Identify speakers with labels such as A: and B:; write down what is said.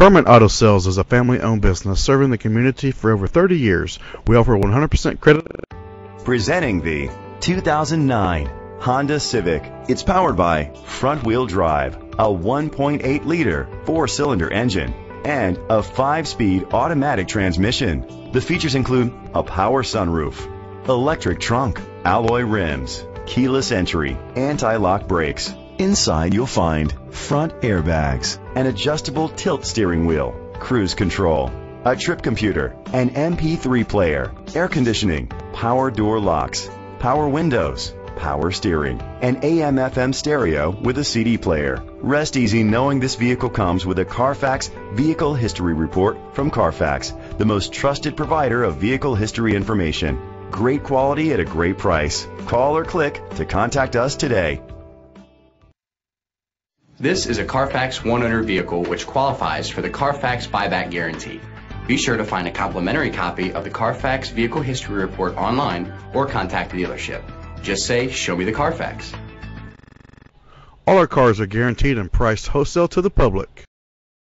A: Karman Auto Sales is a family-owned business serving the community for over 30 years. We offer 100% credit.
B: Presenting the 2009 Honda Civic. It's powered by front-wheel drive, a 1.8 liter four-cylinder engine, and a 5-speed automatic transmission. The features include a power sunroof, electric trunk, alloy rims, keyless entry, anti-lock brakes. Inside you'll find front airbags, an adjustable tilt steering wheel, cruise control, a trip computer, an MP3 player, air conditioning, power door locks, power windows, power steering, an AM FM stereo with a CD player. Rest easy knowing this vehicle comes with a Carfax Vehicle History Report from Carfax, the most trusted provider of vehicle history information. Great quality at a great price. Call or click to contact us today.
C: This is a Carfax one owner vehicle which qualifies for the Carfax buyback guarantee. Be sure to find a complimentary copy of the Carfax Vehicle History Report online or contact the dealership. Just say, Show me the Carfax.
A: All our cars are guaranteed and priced wholesale to the public.